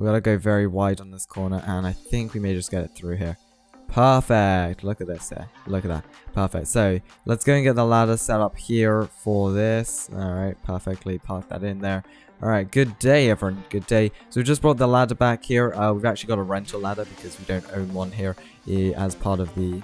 we got to go very wide on this corner, and I think we may just get it through here. Perfect. Look at this there. Look at that. Perfect. So let's go and get the ladder set up here for this. All right. Perfectly park that in there. All right. Good day, everyone. Good day. So we just brought the ladder back here. Uh, we've actually got a rental ladder because we don't own one here eh, as part of the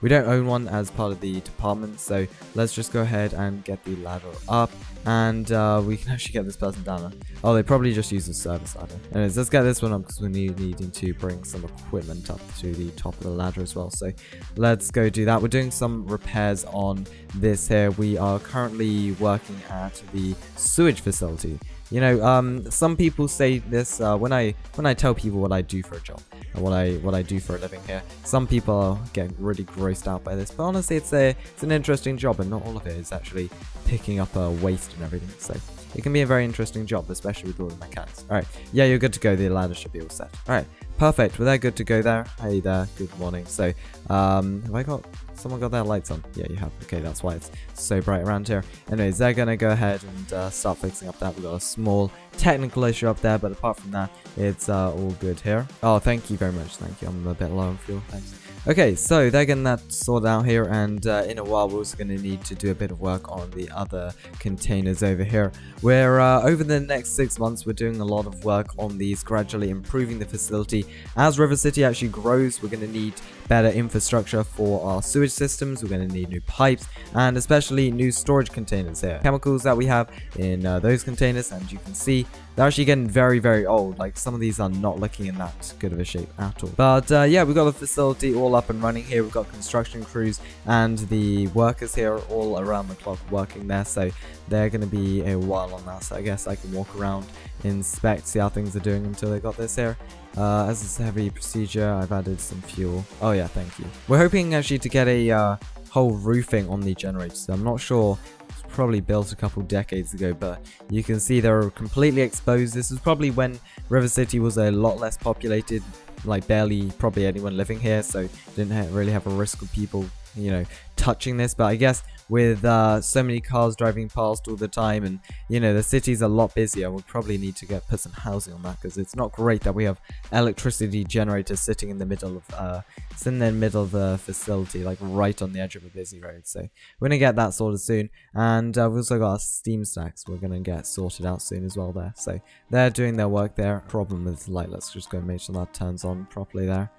we don't own one as part of the department, so let's just go ahead and get the ladder up, and uh, we can actually get this person down. Oh, they probably just use the service ladder. Anyways, let's get this one up because we're needing to bring some equipment up to the top of the ladder as well. So let's go do that. We're doing some repairs on this here. We are currently working at the sewage facility. You know, um, some people say this uh, when I when I tell people what I do for a job what I what I do for a living here. Some people get really grossed out by this, but honestly, it's a it's an interesting job, and not all of it is actually picking up a waste and everything. So it can be a very interesting job, especially with all the mechanics. All right, yeah, you're good to go. The ladder should be all set. All right, perfect. Well, they're good to go there. Hey there. Good morning. So, um, have I got Someone got their lights on. Yeah, you have. Okay, that's why it's so bright around here. Anyways, they're to go ahead and uh, start fixing up that. We've got a small technical issue up there, but apart from that, it's uh, all good here. Oh, thank you very much. Thank you. I'm a bit low on fuel. Thanks. Okay, so they're getting that sorted out here, and uh, in a while we're also going to need to do a bit of work on the other containers over here. Where uh, over the next six months, we're doing a lot of work on these, gradually improving the facility. As River City actually grows, we're going to need better infrastructure for our sewage systems, we're going to need new pipes, and especially new storage containers here. Chemicals that we have in uh, those containers, and you can see they're actually getting very, very old. Like, some of these are not looking in that good of a shape at all. But, uh, yeah, we've got the facility all up and running here. We've got construction crews and the workers here all around the clock working there. So, they're going to be a while on that. So, I guess I can walk around, inspect, see how things are doing until they got this here. Uh, as a heavy procedure, I've added some fuel. Oh yeah, thank you. We're hoping actually to get a uh, whole roofing on the generators. I'm not sure. Probably built a couple decades ago, but you can see they're completely exposed. This was probably when River City was a lot less populated, like barely probably anyone living here, so didn't really have a risk of people, you know, touching this. But I guess with uh, so many cars driving past all the time and you know the city's a lot busier we'll probably need to get put some housing on that because it's not great that we have electricity generators sitting in the middle of uh it's in the middle of the facility like right on the edge of a busy road. So we're gonna get that sorted soon and uh, we've also got our steam stacks we're gonna get sorted out soon as well there. So they're doing their work there. Problem with light let's just go make sure that turns on properly there.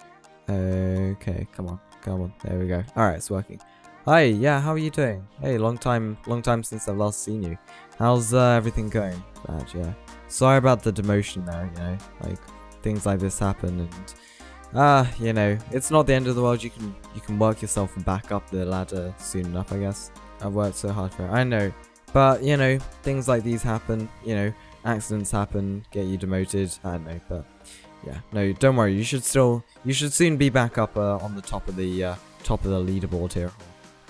Okay come on come on there we go all right it's working Hi, yeah, how are you doing? Hey, long time, long time since I've last seen you. How's uh, everything going? Bad, yeah. Sorry about the demotion there, you know, like, things like this happen and, ah, uh, you know, it's not the end of the world, you can, you can work yourself back up the ladder soon enough, I guess. I've worked so hard for it, I know, but, you know, things like these happen, you know, accidents happen, get you demoted, I don't know, but, yeah, no, don't worry, you should still, you should soon be back up uh, on the top of the, uh, top of the leaderboard here,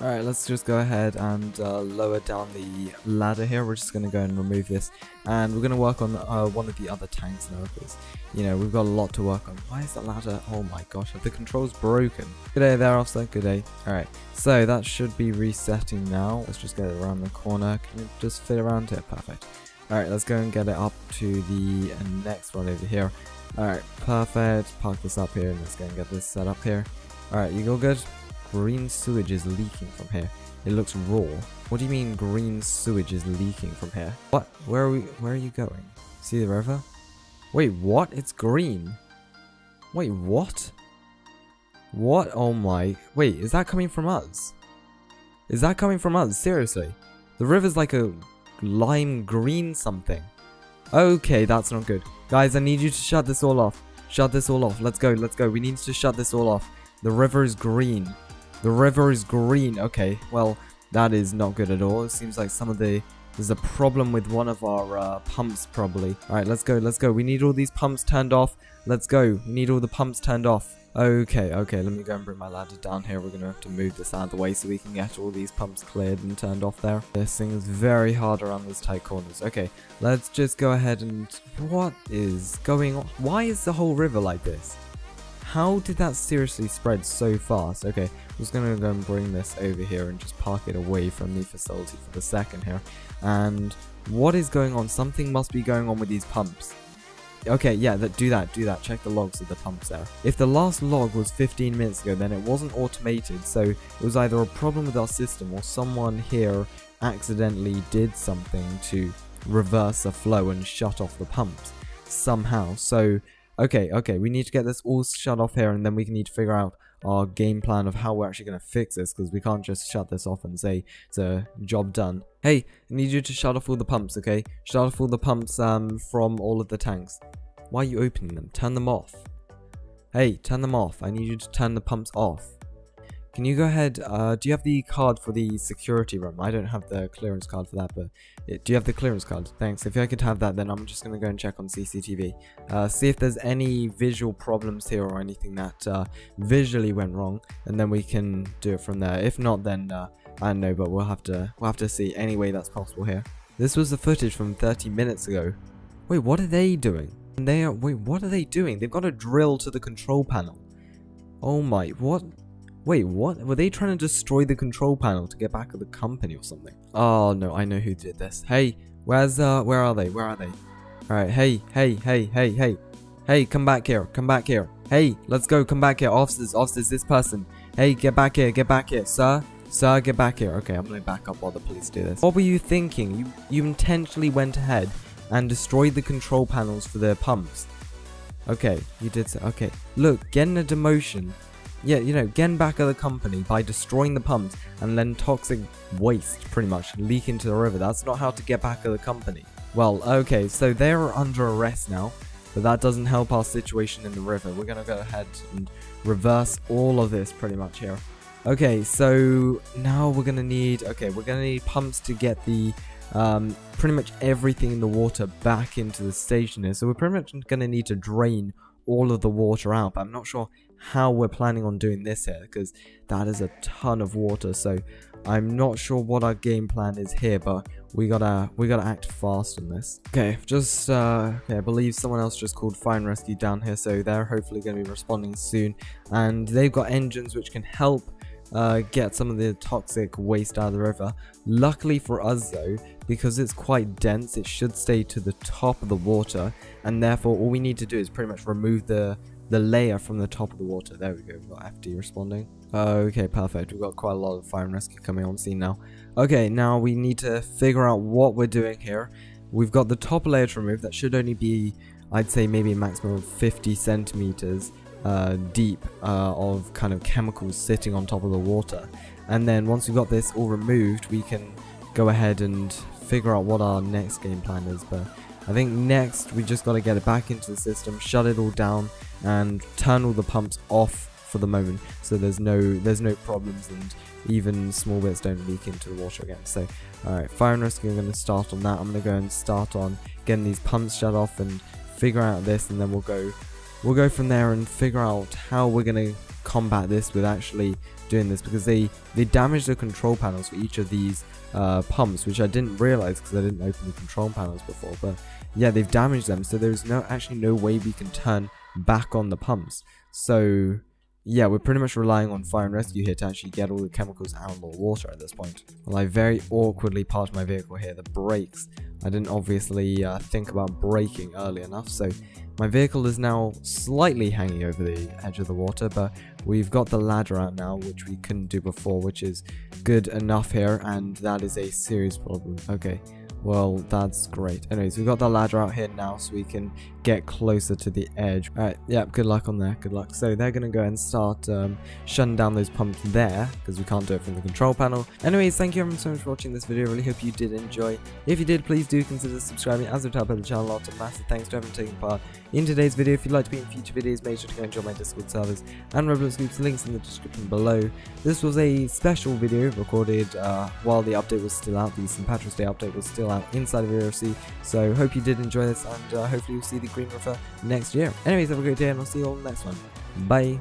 Alright, let's just go ahead and uh, lower down the ladder here. We're just going to go and remove this. And we're going to work on uh, one of the other tanks now because, you know, we've got a lot to work on. Why is the ladder? Oh my gosh, the controls broken? Good day there, officer. Good day. Alright, so that should be resetting now. Let's just get it around the corner. Can it just fit around here? Perfect. Alright, let's go and get it up to the next one over here. Alright, perfect. Park this up here and let's go and get this set up here. Alright, you go good? Green sewage is leaking from here. It looks raw. What do you mean green sewage is leaking from here? What? Where are we? Where are you going? See the river? Wait, what? It's green. Wait, what? What? Oh my. Wait, is that coming from us? Is that coming from us? Seriously? The river's like a lime green something. Okay, that's not good. Guys, I need you to shut this all off. Shut this all off. Let's go, let's go. We need to shut this all off. The river is green. The river is green. Okay, well, that is not good at all. It seems like some of the... There's a problem with one of our uh, pumps, probably. Alright, let's go, let's go. We need all these pumps turned off. Let's go. We need all the pumps turned off. Okay, okay, let me go and bring my ladder down here. We're going to have to move this out of the way so we can get all these pumps cleared and turned off there. This thing is very hard around these tight corners. Okay, let's just go ahead and... What is going on? Why is the whole river like this? How did that seriously spread so fast? Okay, I'm just going to go and bring this over here and just park it away from the facility for the second here. And what is going on? Something must be going on with these pumps. Okay, yeah, that do that, do that. Check the logs of the pumps there. If the last log was 15 minutes ago, then it wasn't automated, so it was either a problem with our system or someone here accidentally did something to reverse the flow and shut off the pumps somehow. So, okay, okay, we need to get this all shut off here and then we need to figure out our game plan of how we're actually going to fix this because we can't just shut this off and say it's a job done. Hey, I need you to shut off all the pumps, okay? Shut off all the pumps um, from all of the tanks. Why are you opening them? Turn them off. Hey, turn them off. I need you to turn the pumps off. Can you go ahead, uh, do you have the card for the security room? I don't have the clearance card for that, but it, do you have the clearance card? Thanks. If I could have that, then I'm just going to go and check on CCTV. Uh, see if there's any visual problems here or anything that uh, visually went wrong, and then we can do it from there. If not, then uh, I don't know, but we'll have to we'll have to see any way that's possible here. This was the footage from 30 minutes ago. Wait, what are they doing? They are wait, what are they doing? They've got a drill to the control panel. Oh my, what? Wait, what? Were they trying to destroy the control panel to get back at the company or something? Oh no, I know who did this. Hey, where's uh where are they? Where are they? Alright, hey, hey, hey, hey, hey. Hey, come back here, come back here. Hey, let's go, come back here. Officers, officers, this person. Hey, get back here, get back here, sir. Sir, get back here. Okay, I'm gonna back up while the police do this. What were you thinking? You you intentionally went ahead and destroyed the control panels for the pumps. Okay, you did so. Okay, look, getting a demotion yeah, you know, getting back at the company by destroying the pumps and then toxic waste, pretty much, leak into the river. That's not how to get back at the company. Well, okay, so they're under arrest now, but that doesn't help our situation in the river. We're gonna go ahead and reverse all of this pretty much here. Okay, so now we're gonna need, okay, we're gonna need pumps to get the, um, pretty much everything in the water back into the station here. So we're pretty much gonna need to drain all of the water out, but I'm not sure how we're planning on doing this here because that is a ton of water so I'm not sure what our game plan is here but we gotta we gotta act fast on this. Okay just uh okay, I believe someone else just called fire rescue down here so they're hopefully going to be responding soon and they've got engines which can help uh, get some of the toxic waste out of the river. Luckily for us though, because it's quite dense, it should stay to the top of the water, and therefore all we need to do is pretty much remove the the layer from the top of the water. There we go, we've got FD responding. Okay, perfect. We've got quite a lot of fire and rescue coming on scene now. Okay, now we need to figure out what we're doing here. We've got the top layer to remove. That should only be, I'd say, maybe a maximum of 50 centimeters uh, deep uh, of kind of chemicals sitting on top of the water. And then once we've got this all removed, we can go ahead and figure out what our next game plan is. But I think next we just got to get it back into the system, shut it all down, and turn all the pumps off for the moment so there's no there's no problems and even small bits don't leak into the water again so alright fire and rescue I'm going to start on that I'm going to go and start on getting these pumps shut off and figure out this and then we'll go we'll go from there and figure out how we're going to combat this with actually doing this because they they damaged the control panels for each of these uh, pumps which I didn't realize because I didn't open the control panels before but yeah they've damaged them so there's no actually no way we can turn back on the pumps. So yeah, we're pretty much relying on fire and rescue here to actually get all the chemicals out of the water at this point. Well, I very awkwardly parked my vehicle here. The brakes, I didn't obviously uh, think about braking early enough, so my vehicle is now slightly hanging over the edge of the water, but we've got the ladder out now, which we couldn't do before, which is good enough here, and that is a serious problem. Okay, well, that's great. Anyways, we've got the ladder out here now so we can get closer to the edge. Alright, yeah, good luck on there, good luck. So they're going to go and start um, shutting down those pumps there because we can't do it from the control panel. Anyways, thank you everyone so much for watching this video. really hope you did enjoy. If you did, please do consider subscribing as it would help the channel a lot. And massive thanks to everyone taking part in today's video. If you'd like to be in future videos, make sure to go and join my Discord servers and Roblox groups. Links in the description below. This was a special video recorded uh, while the update was still out. The St. Patrick's Day update was still out inside of ERLC. So hope you did enjoy this and uh, hopefully you'll see the Green River next year. Anyways, have a great day and I'll see you all next one. Bye.